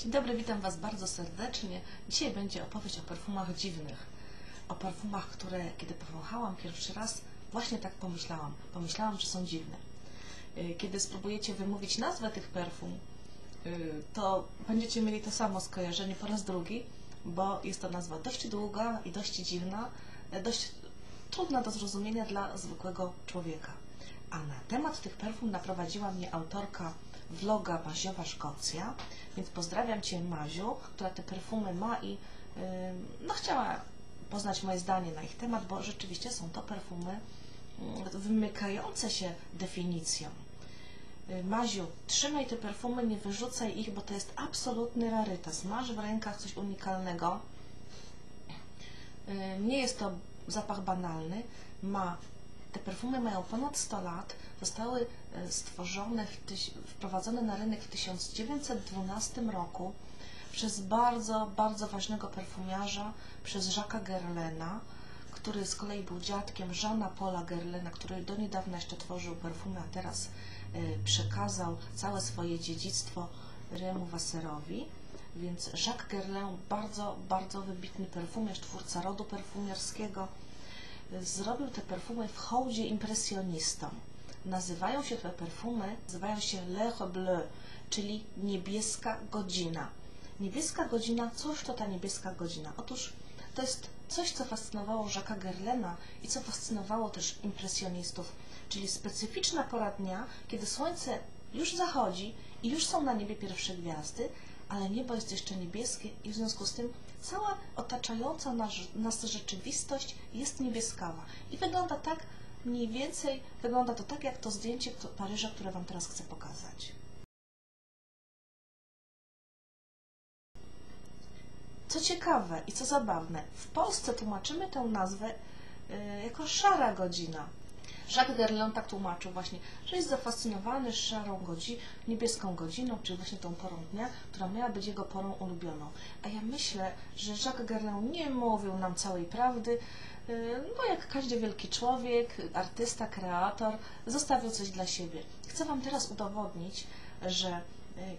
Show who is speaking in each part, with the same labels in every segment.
Speaker 1: Dzień dobry, witam Was bardzo serdecznie. Dzisiaj będzie opowieść o perfumach dziwnych. O perfumach, które kiedy powąchałam pierwszy raz, właśnie tak pomyślałam. Pomyślałam, że są dziwne. Y, Kiedy spróbujecie wymówić nazwę tych perfum, y, to będziecie mieli to samo skojarzenie po raz drugi, bo jest to nazwa dość długa i dość dziwna, y, dość trudna do zrozumienia dla zwykłego człowieka. A na temat tych perfum naprowadziła mnie autorka vloga Maziowa Szkocja, więc pozdrawiam Cię Maziu, która te perfumy ma i no, chciała poznać moje zdanie na ich temat, bo rzeczywiście są to perfumy yy, wymykające się definicją. Yy, Maziu, trzymaj te perfumy, nie wyrzucaj ich, bo to jest absolutny rarytas. Masz w rękach coś unikalnego. Yy, Nie jest to zapach banalny. Ma, te perfumy mają ponad 100 lat. Zostały e, stworzone, wprowadzone na rynek w 1912 roku przez bardzo, bardzo ważnego perfumiarza, przez Jacques'a Guerlaina, który z kolei był dziadkiem Jeana Paula Guerlaina, który do niedawna jeszcze tworzył perfumy, a teraz e, przekazał całe swoje dziedzictwo Remu Wasserowi. Więc Jacques Guerlain, bardzo, bardzo wybitny perfumiarz, twórca rodu perfumiarskiego, zrobił te perfumy w hołdzie impresjonistom. Nazywają się te perfumy, nazywają się L'Heure Bleu, czyli niebieska godzina. Niebieska godzina, cóż to ta niebieska godzina? Otóż to jest coś, co fascynowało Jacques'a Guerlaina i co fascynowało też impresjonistów, czyli specyficzna pora dnia, kiedy słońce już zachodzi i już są na niebie pierwsze gwiazdy, ale niebo jest jeszcze niebieskie i w związku z tym cała otaczająca nas, nas rzeczywistość jest niebieskawa i wygląda tak, mniej więcej wygląda to tak, jak to zdjęcie Paryża, które Wam teraz chcę pokazać. Co ciekawe i co zabawne, w Polsce tłumaczymy tę nazwę y, jako szara godzina. Jacques Guerlain tak tłumaczył właśnie, że jest zafascynowany szarą godziną, niebieską godziną, czyli właśnie tą porą dnia, która miała być jego porą ulubioną. A ja myślę, że Jacques Guerlain nie mówił nam całej prawdy, y, bo jak każdy wielki człowiek, artysta, kreator, zostawił coś dla siebie. Chcę Wam teraz udowodnić, że y,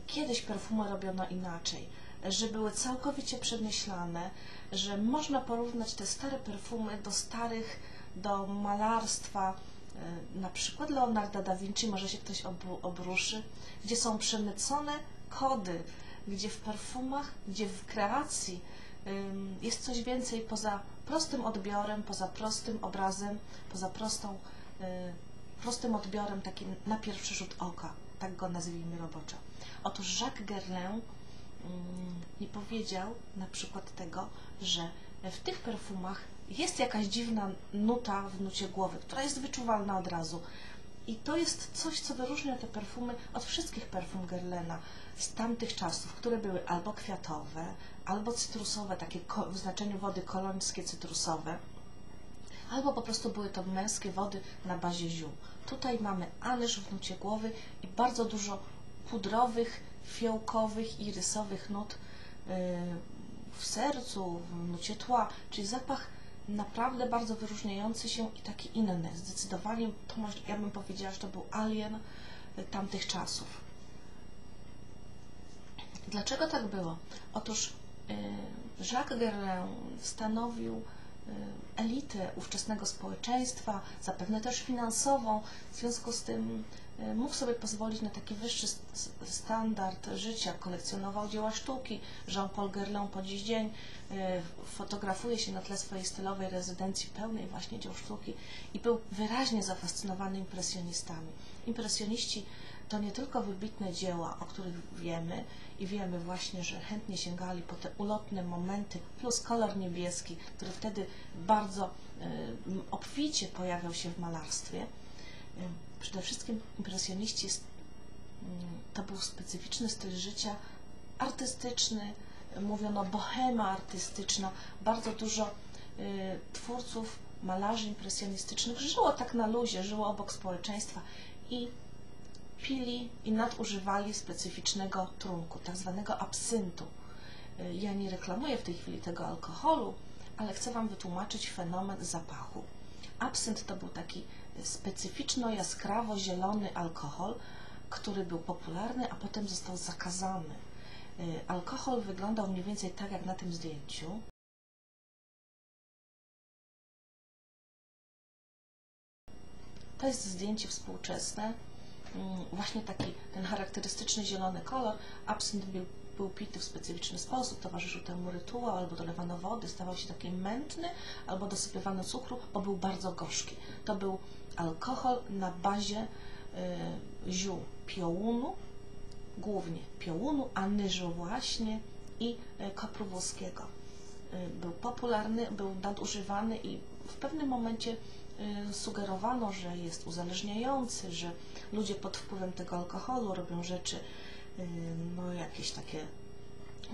Speaker 1: kiedyś perfumy robiono inaczej, że były całkowicie przemyślane, że można porównać te stare perfumy do starych, do malarstwa, na przykład Leonarda da Vinci, może się ktoś obru- obruszy, gdzie są przemycone kody, gdzie w perfumach, gdzie w kreacji jest coś więcej poza prostym odbiorem, poza prostym obrazem, poza prostą, y, prostym odbiorem takim na pierwszy rzut oka, tak go nazwijmy roboczo. Otóż Jacques Guerlain mm, nie powiedział na przykład tego, że w tych perfumach jest jakaś dziwna nuta w nucie głowy, która jest wyczuwalna od razu. I to jest coś, co wyróżnia te perfumy od wszystkich perfum Guerlaina z tamtych czasów, które były albo kwiatowe, albo cytrusowe, takie w znaczeniu wody kolońskie cytrusowe, albo po prostu były to męskie wody na bazie ziół. Tutaj mamy anyż w nucie głowy i bardzo dużo pudrowych, fiołkowych i rysowych nut yy, w sercu, w nucie tła, czyli zapach naprawdę bardzo wyróżniający się i taki inny. Zdecydowanie, to ja bym powiedziała, że to był alien tamtych czasów. Dlaczego tak było? Otóż y, Jacques Guerlain stanowił y, elitę ówczesnego społeczeństwa, zapewne też finansową, w związku z tym mógł sobie pozwolić na taki wyższy standard życia, kolekcjonował dzieła sztuki. Jean-Paul Guerlain po dziś dzień y, fotografuje się na tle swojej stylowej rezydencji pełnej właśnie dzieł sztuki i był wyraźnie zafascynowany impresjonistami. Impresjoniści to nie tylko wybitne dzieła, o których wiemy i wiemy właśnie, że chętnie sięgali po te ulotne momenty, plus kolor niebieski, który wtedy bardzo y, obficie pojawiał się w malarstwie. Przede wszystkim impresjoniści s- mm, to był specyficzny styl życia, artystyczny, mówiono bohema artystyczna, bardzo dużo y, twórców, malarzy impresjonistycznych żyło tak na luzie, żyło obok społeczeństwa i pili i nadużywali specyficznego trunku, tak zwanego absyntu. Y, Ja nie reklamuję w tej chwili tego alkoholu, ale chcę Wam wytłumaczyć fenomen zapachu. Absynt to był taki specyficzno-jaskrawo-zielony alkohol, który był popularny, a potem został zakazany. Y, Alkohol wyglądał mniej więcej tak jak na tym zdjęciu. To jest zdjęcie współczesne. Mm, Właśnie taki ten charakterystyczny zielony kolor. Absynt był, był pity w specyficzny sposób, towarzyszył temu rytuał, albo dolewano wody, stawał się taki mętny, albo dosypywano cukru, bo był bardzo gorzki. To był alkohol na bazie y, ziół piołunu, głównie piołunu, anyżu właśnie i y, kopru włoskiego. Y, Był popularny, był nadużywany i w pewnym momencie y, sugerowano, że jest uzależniający, że ludzie pod wpływem tego alkoholu robią rzeczy y, no jakieś takie,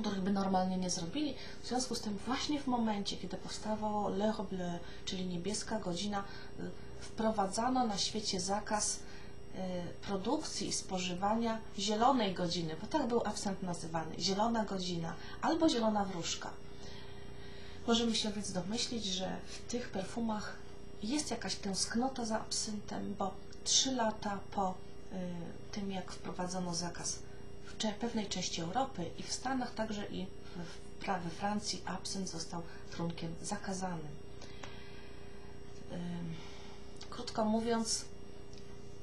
Speaker 1: których by normalnie nie zrobili. W związku z tym właśnie w momencie, kiedy powstawało Le Bleu, czyli niebieska godzina, y, wprowadzano na świecie zakaz y, produkcji i spożywania zielonej godziny, bo tak był absent nazywany, zielona godzina albo zielona wróżka. Możemy się więc domyślić, że w tych perfumach jest jakaś tęsknota za absyntem, bo trzy lata po y, tym, jak wprowadzono zakaz w pewnej części Europy i w Stanach, także i w, we Francji, absynt został trunkiem zakazanym. Ym, Krótko mówiąc,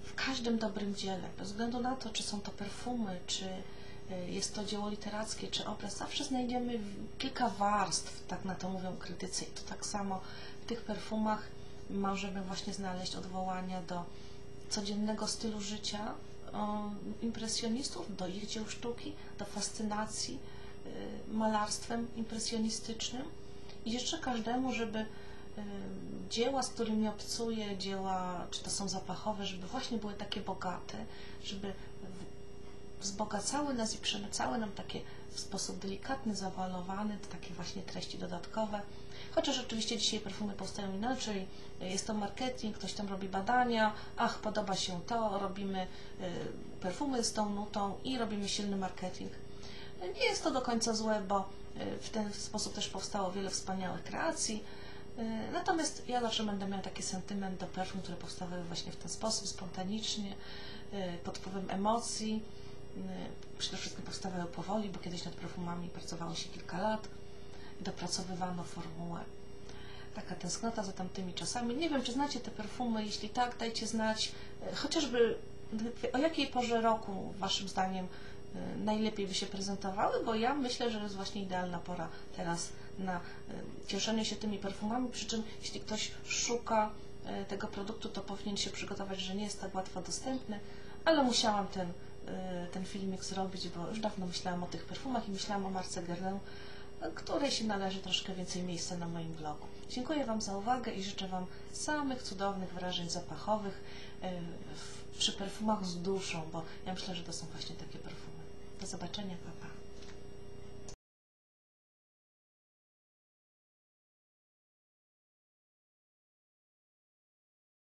Speaker 1: w każdym dobrym dziele, bez względu na to, czy są to perfumy, czy y, jest to dzieło literackie, czy obraz, zawsze znajdziemy kilka warstw, tak na to mówią krytycy. I to tak samo w tych perfumach możemy właśnie znaleźć odwołania do codziennego stylu życia impresjonistów, do ich dzieł sztuki, do fascynacji y, malarstwem impresjonistycznym i życzę każdemu, żeby y, dzieła, z którymi obcuje, dzieła, czy to są zapachowe, żeby właśnie były takie bogate, żeby wzbogacały nas i przemycały nam takie w sposób delikatny, zawalowany, takie właśnie treści dodatkowe. Chociaż oczywiście dzisiaj perfumy powstają inaczej, jest to marketing, ktoś tam robi badania, ach, podoba się to, robimy y, perfumy z tą nutą i robimy silny marketing. Nie jest to do końca złe, bo y, w ten sposób też powstało wiele wspaniałych kreacji. Y, Natomiast ja zawsze będę miała taki sentyment do perfum, które powstawały właśnie w ten sposób, spontanicznie, pod wpływem emocji. Przede wszystkim powstawały powoli, bo kiedyś nad perfumami pracowało się kilka lat dopracowywano formułę. Taka tęsknota za tamtymi czasami. Nie wiem, czy znacie te perfumy. Jeśli tak, dajcie znać. Y, Chociażby y, o jakiej porze roku Waszym zdaniem y, najlepiej by się prezentowały, bo ja myślę, że jest właśnie idealna pora teraz na cieszenie się tymi perfumami, przy czym jeśli ktoś szuka tego produktu, to powinien się przygotować, że nie jest tak łatwo dostępny, ale musiałam ten, ten filmik zrobić, bo już dawno myślałam o tych perfumach i myślałam o marce Guerlain, której się należy troszkę więcej miejsca na moim blogu. Dziękuję Wam za uwagę i życzę Wam samych cudownych wrażeń zapachowych w- przy perfumach z duszą, bo ja myślę, że to są właśnie takie perfumy. Do zobaczenia, pa, pa.